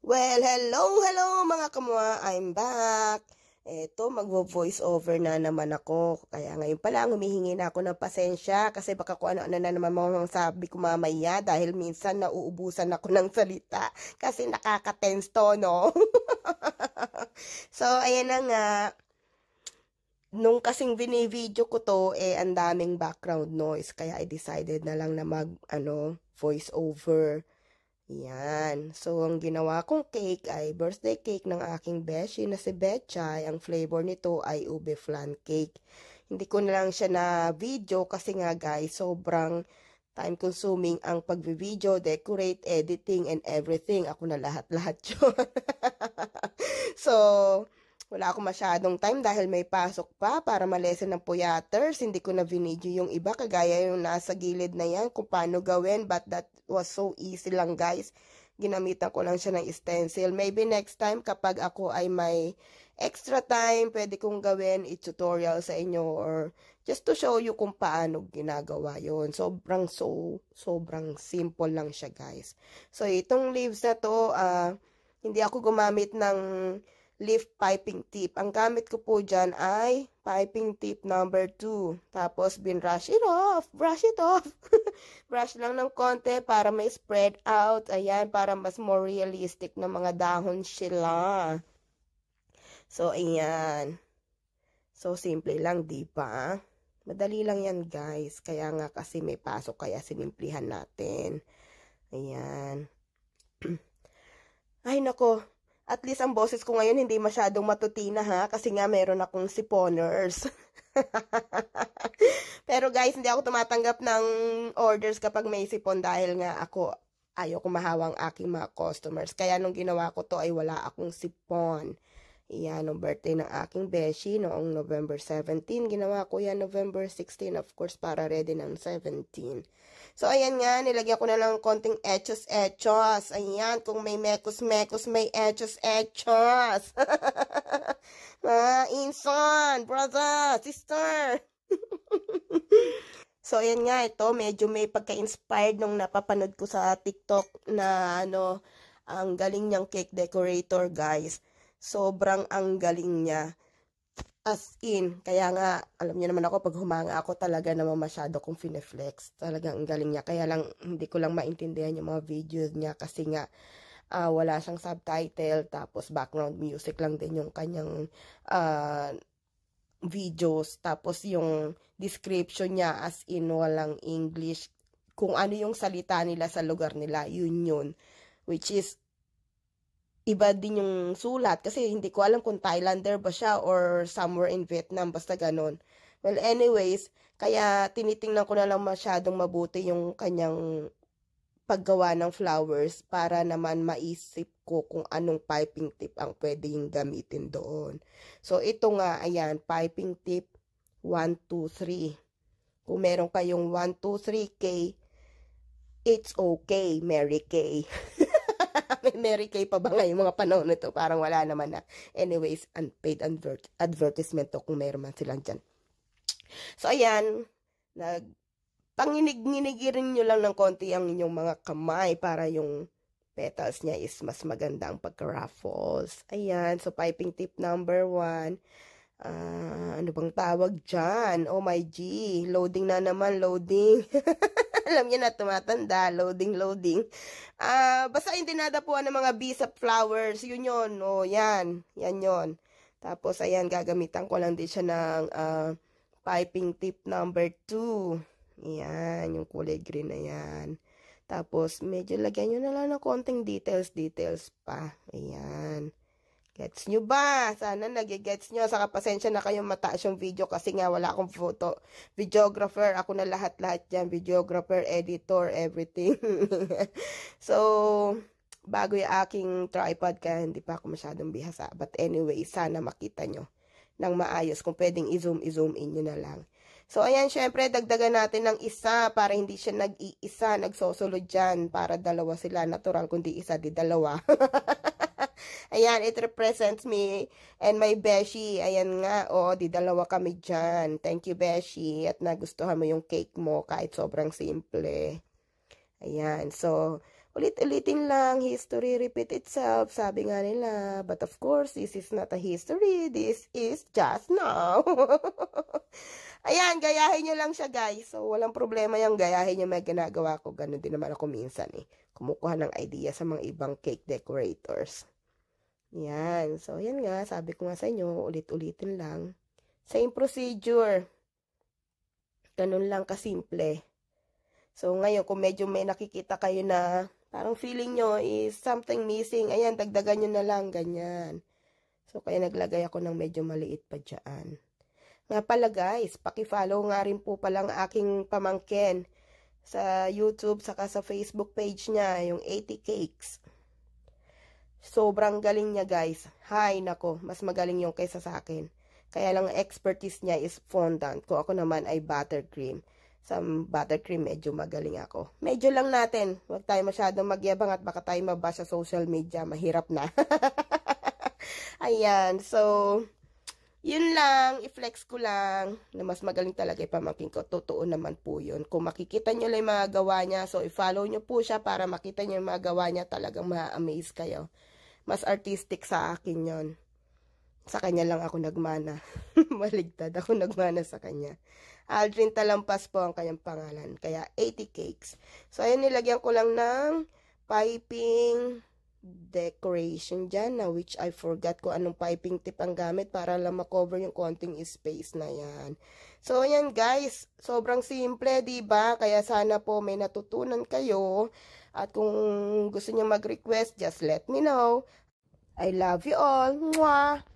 Well, hello, hello mga kamwa, I'm back. Eto, magvo-voice over na naman ako. Kaya ngayon pa lang, humihingi na ako ng pasensya kasi baka kung ano-ano na naman mga sabi ko mamaya dahil minsan nauubusan ako ng salita kasi nakaka-tense to, no? so, ayan na nga. Nung kasing bini-video ko to, eh, ang daming background noise. Kaya I decided na lang na mag, ano, voice over. Yan. So, ang ginawa kong cake ay birthday cake ng aking beshi na si Betchay. Ang flavor nito ay ube flan cake. Hindi ko na lang siya na video kasi nga guys, sobrang time consuming ang pagvi-video, decorate, editing, and everything. Ako na lahat-lahat yun. so, wala ako masyadong time dahil may pasok pa para malesen ng puyaters. Hindi ko na video yung iba kagaya yung nasa gilid na yan kung paano gawin. But that was so easy lang guys. Ginamitan ko lang siya ng stencil. Maybe next time kapag ako ay may extra time, pwede kong gawin i-tutorial sa inyo or just to show you kung paano ginagawa yon Sobrang so, sobrang simple lang siya guys. So itong leaves na to, uh, hindi ako gumamit ng leaf piping tip. Ang gamit ko po dyan ay piping tip number 2. Tapos, bin-brush it off. Brush it off. brush lang ng konti para may spread out. Ayan, para mas more realistic na mga dahon sila. So, ayan. So, simple lang, di ba? Madali lang yan, guys. Kaya nga kasi may pasok, kaya sinimplihan natin. Ayan. Ay, nako at least ang boses ko ngayon hindi masyadong matutina ha, kasi nga meron akong siponers. Pero guys, hindi ako tumatanggap ng orders kapag may sipon dahil nga ako ayoko mahawang aking mga customers. Kaya nung ginawa ko to ay wala akong sipon. Yan, ang birthday ng aking beshi noong November 17. Ginawa ko yan November 16, of course, para ready ng 17. So, ayan nga, nilagyan ko na lang konting echos-echos. Ayan, kung may mekos-mekos, may echos-echos. Mga inson, brother, sister. so, ayan nga, ito, medyo may pagka-inspired nung napapanood ko sa TikTok na, ano, ang galing niyang cake decorator, guys sobrang ang galing niya. As in, kaya nga, alam niyo naman ako, pag humanga ako talaga naman masyado kong fineflex. Talagang ang galing niya. Kaya lang, hindi ko lang maintindihan yung mga videos niya kasi nga, uh, wala siyang subtitle, tapos background music lang din yung kanyang uh, videos. Tapos yung description niya as in walang English. Kung ano yung salita nila sa lugar nila, yun yun. Which is, iba din yung sulat kasi hindi ko alam kung Thailander ba siya or somewhere in Vietnam, basta ganun. Well, anyways, kaya tinitingnan ko na lang masyadong mabuti yung kanyang paggawa ng flowers para naman maisip ko kung anong piping tip ang pwedeng gamitin doon. So, ito nga, ayan, piping tip 1, 2, 3. Kung meron kayong 1, 2, 3K, it's okay, Mary Kay. may Mary Kay pa ba ngayong mga panahon nito? Parang wala naman na. Anyways, unpaid advert advertisement to kung meron man silang dyan. So, ayan. Nag panginig-nginigirin nyo lang ng konti ang inyong mga kamay para yung petals niya is mas maganda ang pagka-ruffles. Ayan. So, piping tip number one. Uh, ano bang tawag dyan? Oh my G. Loading na naman. Loading. Alam niya na tumatanda, loading, loading. Ah, uh, basta hindi nadapuan ng mga bees flowers, yun yun. O, oh, yan. Yan yon. Tapos, ayan, gagamitan ko lang din siya ng uh, piping tip number 2. Yan, yung kulay green na yan. Tapos, medyo lagyan nyo na lang ng konting details, details pa. Ayan. Gets nyo ba? Sana nagigets nyo. Saka pasensya na kayong mataas yung video kasi nga wala akong photo. Videographer, ako na lahat-lahat dyan. Videographer, editor, everything. so, bago yung aking tripod kaya hindi pa ako masyadong bihasa. But anyway, sana makita nyo ng maayos. Kung pwedeng i-zoom, i-zoom in nyo na lang. So, ayan, syempre, dagdagan natin ng isa para hindi siya nag-iisa, nagsosulod dyan. Para dalawa sila. Natural, kundi isa, di dalawa. Ayan, it represents me and my Beshi. Ayan nga, oh, di dalawa kami dyan. Thank you, Beshi. At nagustuhan mo yung cake mo kahit sobrang simple. Ayan, so, ulit-ulitin lang, history repeat itself, sabi nga nila. But of course, this is not a history, this is just now. Ayan, gayahin nyo lang siya guys. So, walang problema yung gayahin nyo may ginagawa ko. Ganun din naman ako minsan eh. Kumukuha ng idea sa mga ibang cake decorators. Yan. So, yan nga. Sabi ko nga sa inyo, ulit-ulitin lang. Same procedure. Ganun lang kasimple. So, ngayon, kung medyo may nakikita kayo na parang feeling nyo is something missing, ayan, dagdagan nyo na lang, ganyan. So, kaya naglagay ako ng medyo maliit pa dyan. Nga pala guys, pakifollow nga rin po palang aking pamangkin sa YouTube saka sa Facebook page niya, yung 80 Cakes. Sobrang galing niya guys. Hay nako, mas magaling yung kaysa sa akin. Kaya lang expertise niya is fondant. Kung ako naman ay buttercream. Sa buttercream, medyo magaling ako. Medyo lang natin. Huwag tayo masyadong magyabang at baka tayo mabasa sa social media. Mahirap na. Ayan, so yun lang, i-flex ko lang na mas magaling talaga ipamangkin ko. Totoo naman po yun. Kung makikita nyo lang yung mga gawa niya, so i-follow nyo po siya para makita nyo yung mga gawa niya, talagang ma-amaze kayo. Mas artistic sa akin yon Sa kanya lang ako nagmana. Maligtad ako nagmana sa kanya. Aldrin Talampas po ang kanyang pangalan. Kaya 80 cakes. So, ayun, nilagyan ko lang ng piping, decoration dyan na which I forgot ko anong piping tip ang gamit para lang makover yung konting space na yan. So, yan guys. Sobrang simple, ba diba? Kaya sana po may natutunan kayo. At kung gusto niyo mag-request, just let me know. I love you all. Mwah!